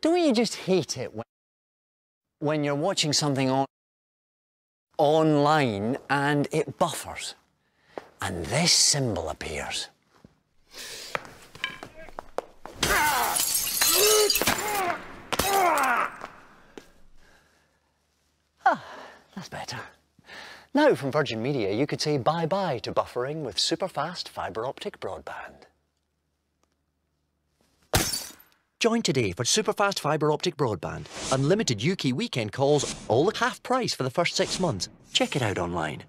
Don't you just hate it when, when you're watching something on online and it buffers and this symbol appears? Ah, that's better. Now, from Virgin Media, you could say bye-bye to buffering with super-fast fibre optic broadband. Join today for superfast fibre optic broadband. Unlimited UK weekend calls, all at half price for the first six months. Check it out online.